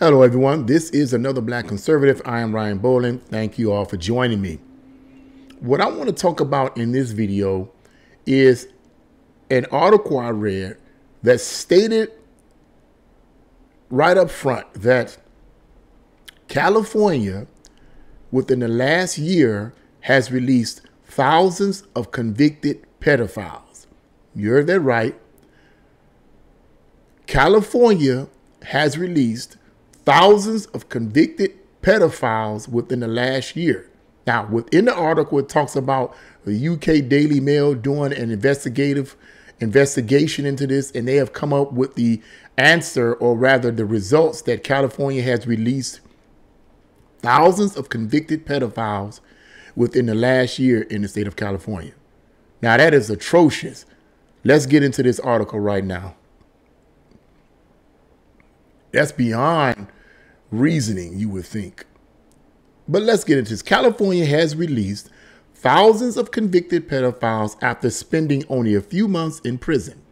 Hello, everyone. This is another Black Conservative. I am Ryan Bowling. Thank you all for joining me. What I want to talk about in this video is an article I read that stated right up front that California, within the last year, has released thousands of convicted pedophiles. You heard that right. California has released thousands of convicted pedophiles within the last year. Now, within the article, it talks about the UK Daily Mail doing an investigative investigation into this, and they have come up with the answer, or rather, the results that California has released thousands of convicted pedophiles within the last year in the state of California. Now, that is atrocious. Let's get into this article right now. That's beyond reasoning, you would think. But let's get into this. California has released thousands of convicted pedophiles after spending only a few months in prison.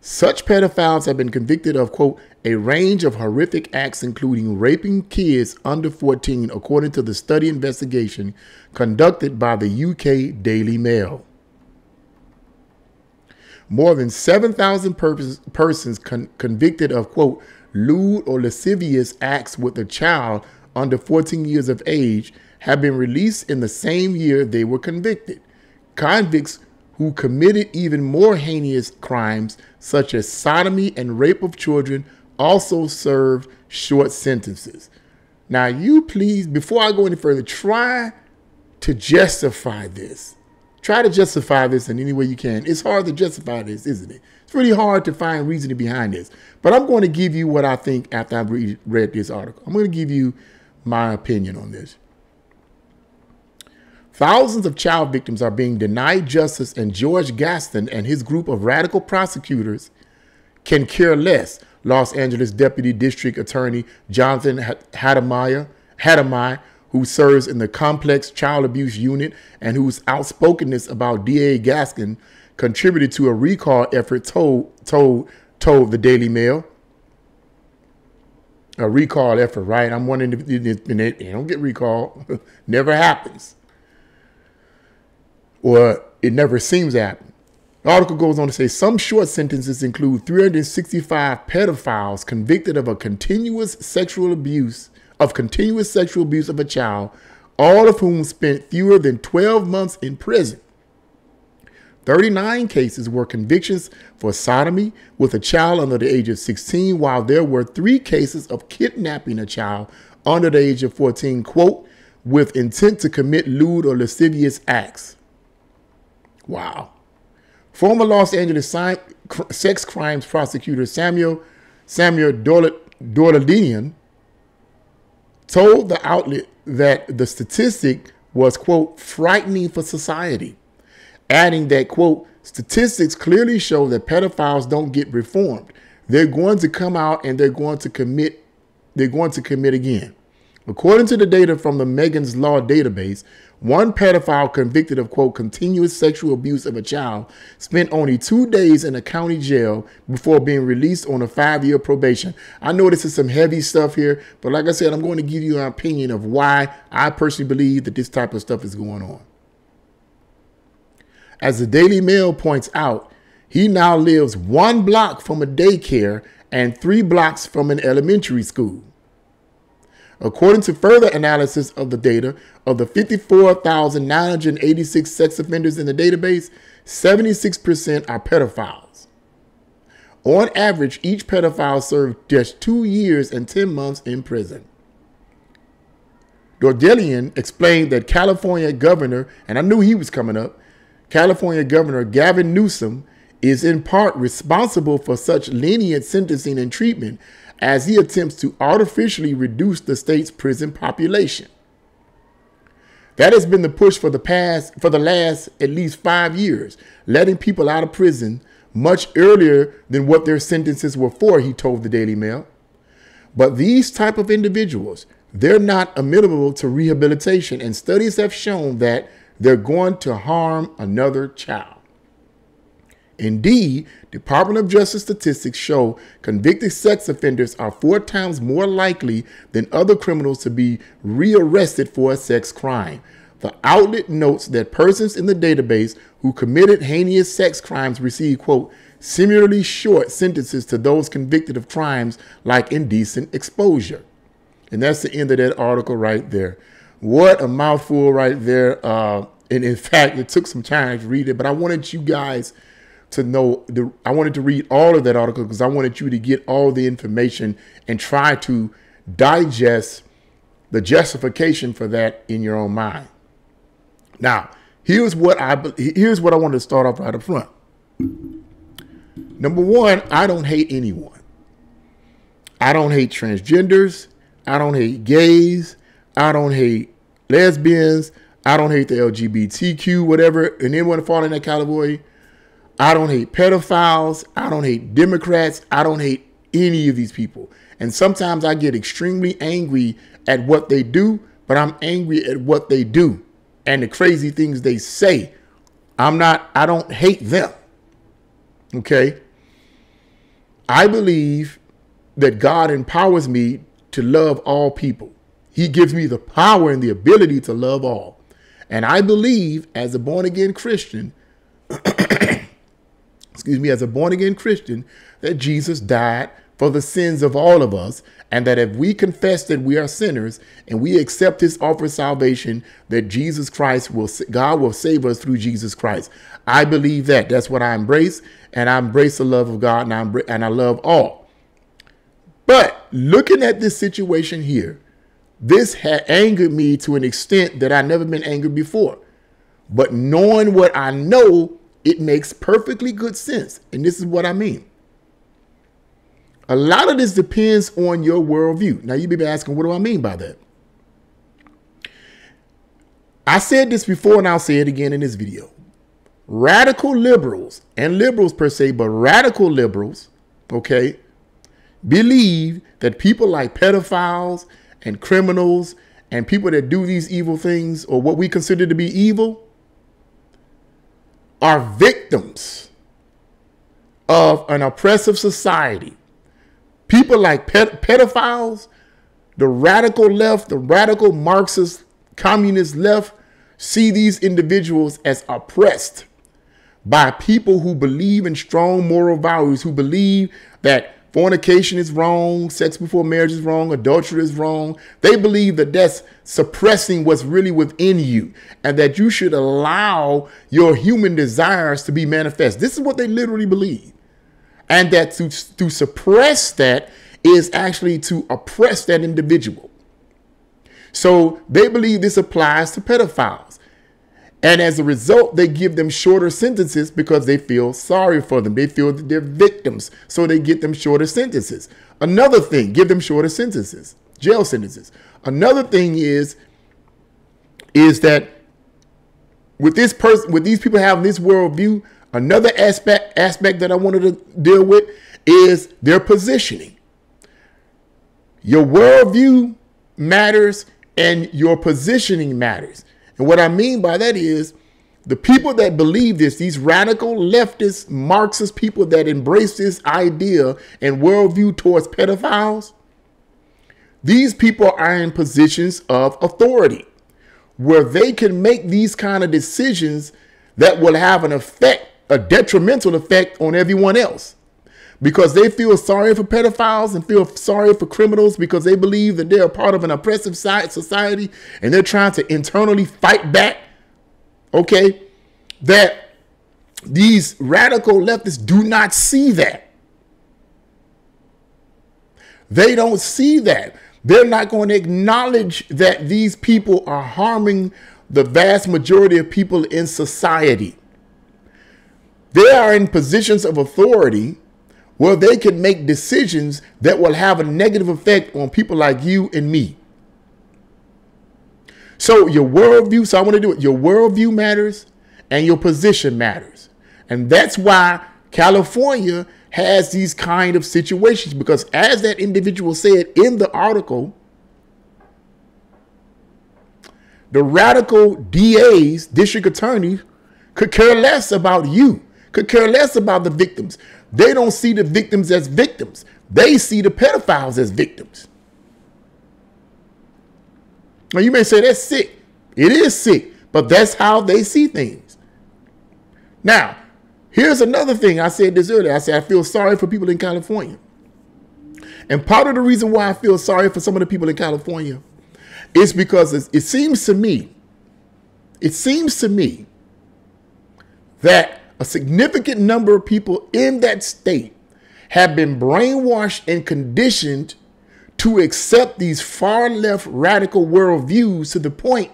Such pedophiles have been convicted of, quote, a range of horrific acts, including raping kids under 14, according to the study investigation conducted by the UK Daily Mail. More than 7,000 persons con convicted of, quote, lewd or lascivious acts with a child under 14 years of age have been released in the same year they were convicted. Convicts who committed even more heinous crimes, such as sodomy and rape of children, also served short sentences. Now, you please, before I go any further, try to justify this. Try to justify this in any way you can. It's hard to justify this, isn't it? Really hard to find reasoning behind this. But I'm going to give you what I think after I've re read this article. I'm going to give you my opinion on this. Thousands of child victims are being denied justice, and George Gascon and his group of radical prosecutors can care less. Los Angeles Deputy District Attorney Jonathan Hatamaia, Hatamaia, who serves in the complex child abuse unit and whose outspokenness about DA Gascon contributed to a recall effort, told told told the Daily Mail. A recall effort, right? I'm wondering if they don't get recalled. Never happens or it never seems to happen. The article goes on to say some short sentences include 365 pedophiles convicted of a continuous sexual abuse of continuous sexual abuse of a child, all of whom spent fewer than 12 months in prison. 39 cases were convictions for sodomy with a child under the age of 16, while there were three cases of kidnapping a child under the age of 14, quote, with intent to commit lewd or lascivious acts. Wow. Former Los Angeles sex crimes prosecutor Samuel Samuel Dordulian told the outlet that the statistic was, quote, frightening for society, adding that, quote, statistics clearly show that pedophiles don't get reformed. They're going to come out and they're going to commit, they're going to commit again. According to the data from the Megan's Law database, one pedophile convicted of, quote, continuous sexual abuse of a child spent only two days in a county jail before being released on a five year probation. I know this is some heavy stuff here, but like I said, I'm going to give you an opinion of why I personally believe that this type of stuff is going on. As the Daily Mail points out, he now lives one block from a daycare and three blocks from an elementary school. According to further analysis of the data, of the 54,986 sex offenders in the database, 76% are pedophiles. On average, each pedophile served just two years and 10 months in prison. Dordulian explained that California Governor, and I knew he was coming up, California Governor Gavin Newsom is in part responsible for such lenient sentencing and treatment as he attempts to artificially reduce the state's prison population. That has been the push for the past for the last at least 5 years, letting people out of prison much earlier than what their sentences were for, he told the Daily Mail. But these type of individuals, they're not amenable to rehabilitation and studies have shown that they're going to harm another child. Indeed, Department of Justice statistics show convicted sex offenders are four times more likely than other criminals to be rearrested for a sex crime. The outlet notes that persons in the database who committed heinous sex crimes receive, quote, similarly short sentences to those convicted of crimes like indecent exposure. And that's the end of that article right there. What a mouthful right there. Uh, and in fact, it took some time to read it, but I wanted you guys to know the I wanted to read all of that article because I wanted you to get all the information and try to digest the justification for that in your own mind. Now, here's what I here's what I wanted to start off right up front. Number one, I don't hate anyone. I don't hate transgenders. I don't hate gays. I don't hate lesbians. I don't hate the LGBTQ, whatever, and anyone fall in that category. I don't hate pedophiles. I don't hate Democrats. I don't hate any of these people. And sometimes I get extremely angry at what they do, but I'm angry at what they do and the crazy things they say. I'm not, I don't hate them. Okay. I believe that God empowers me to love all people. He gives me the power and the ability to love all. And I believe as a born again Christian, excuse me, as a born again Christian, that Jesus died for the sins of all of us, and that if we confess that we are sinners and we accept his offer of salvation, that Jesus Christ will, God will save us through Jesus Christ. I believe that. That's what I embrace, and I embrace the love of God, and I, and I love all. But looking at this situation here, this had angered me to an extent that I never been angered before. But knowing what I know, it makes perfectly good sense. And this is what I mean. A lot of this depends on your worldview. Now, you may be asking, what do I mean by that? I said this before and I'll say it again in this video. Radical liberals, and liberals per se, but radical liberals, okay, believe that people like pedophiles and criminals and people that do these evil things or what we consider to be evil are victims of an oppressive society. People like ped pedophiles, the radical left, the radical Marxist communist left see these individuals as oppressed by people who believe in strong moral values, who believe that fornication is wrong, sex before marriage is wrong, adultery is wrong. They believe that that's suppressing what's really within you and that you should allow your human desires to be manifest. This is what they literally believe and that to, to suppress that is actually to oppress that individual. So they believe this applies to pedophiles. And as a result, they give them shorter sentences because they feel sorry for them. They feel that they're victims. So they get them shorter sentences. Another thing, give them shorter sentences, jail sentences. Another thing is, is that with this person, with these people having this worldview, Another aspect aspect that I wanted to deal with is their positioning. Your worldview matters and your positioning matters. And what I mean by that is the people that believe this, these radical leftist Marxist people that embrace this idea and worldview towards pedophiles, these people are in positions of authority where they can make these kind of decisions that will have an effect a detrimental effect on everyone else because they feel sorry for pedophiles and feel sorry for criminals because they believe that they're part of an oppressive society and they're trying to internally fight back. Okay, that these radical leftists do not see that. They don't see that. They're not going to acknowledge that these people are harming the vast majority of people in society. They are in positions of authority where they can make decisions that will have a negative effect on people like you and me. So your worldview, so I want to do it. Your worldview matters and your position matters. And that's why California has these kind of situations because as that individual said in the article, the radical DAs, district attorneys, could care less about you could care less about the victims. They don't see the victims as victims. They see the pedophiles as victims. Now you may say that's sick. It is sick, but that's how they see things. Now, here's another thing. I said this earlier. I said I feel sorry for people in California. And part of the reason why I feel sorry for some of the people in California is because it seems to me, it seems to me that a significant number of people in that state have been brainwashed and conditioned to accept these far left radical worldviews to the point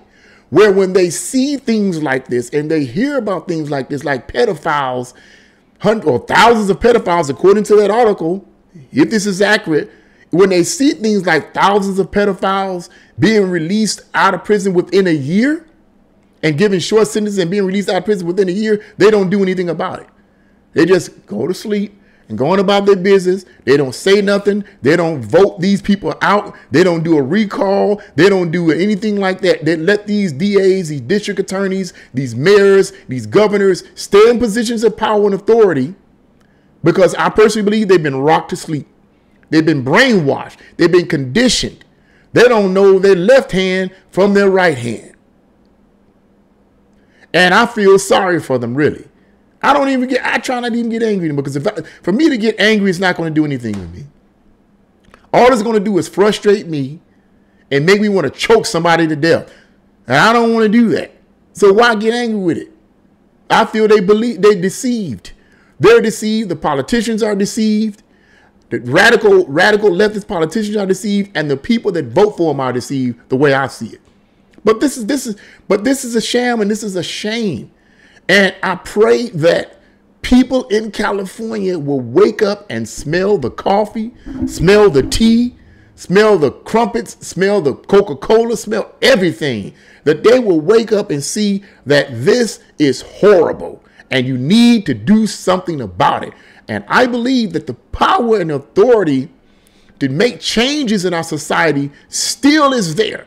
where when they see things like this and they hear about things like this, like pedophiles, hundreds or thousands of pedophiles, according to that article, if this is accurate, when they see things like thousands of pedophiles being released out of prison within a year and given short sentences and being released out of prison within a year, they don't do anything about it. They just go to sleep and going about their business. They don't say nothing. They don't vote these people out. They don't do a recall. They don't do anything like that. They let these DAs, these district attorneys, these mayors, these governors stay in positions of power and authority because I personally believe they've been rocked to sleep. They've been brainwashed. They've been conditioned. They don't know their left hand from their right hand. And I feel sorry for them, really. I don't even get, I try not to even get angry because if I, for me to get angry, it's not going to do anything with me. All it's going to do is frustrate me and make me want to choke somebody to death. And I don't want to do that. So why get angry with it? I feel they believe they deceived. They're deceived. The politicians are deceived. The radical, radical leftist politicians are deceived, and the people that vote for them are deceived. The way I see it. But this is this is but this is a sham, and this is a shame. And I pray that people in California will wake up and smell the coffee, smell the tea, smell the crumpets, smell the Coca Cola, smell everything. That they will wake up and see that this is horrible and you need to do something about it. And I believe that the power and authority to make changes in our society still is there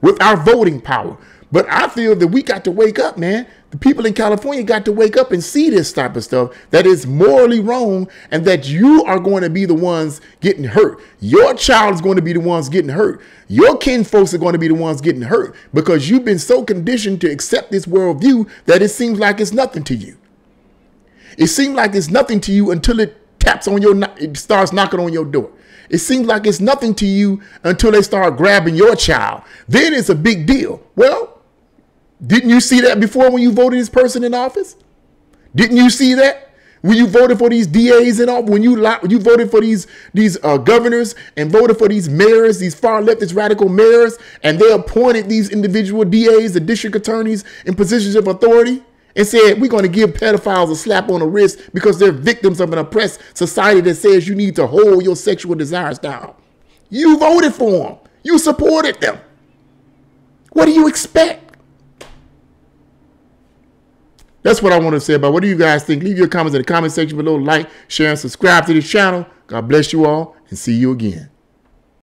with our voting power. But I feel that we got to wake up, man. The people in California got to wake up and see this type of stuff that is morally wrong and that you are going to be the ones getting hurt. Your child is going to be the ones getting hurt. Your kin folks are going to be the ones getting hurt because you've been so conditioned to accept this worldview that it seems like it's nothing to you. It seems like it's nothing to you until it taps on your, it starts knocking on your door. It seems like it's nothing to you until they start grabbing your child. Then it's a big deal. Well, didn't you see that before when you voted this person in office? Didn't you see that when you voted for these DAs and all? When you when you voted for these these uh, governors and voted for these mayors, these far leftist radical mayors, and they appointed these individual DAs, the district attorneys, in positions of authority, and said we're going to give pedophiles a slap on the wrist because they're victims of an oppressed society that says you need to hold your sexual desires down. You voted for them. You supported them. What do you expect? That's what I want to say about what do you guys think? Leave your comments in the comment section below. Like, share, and subscribe to this channel. God bless you all and see you again.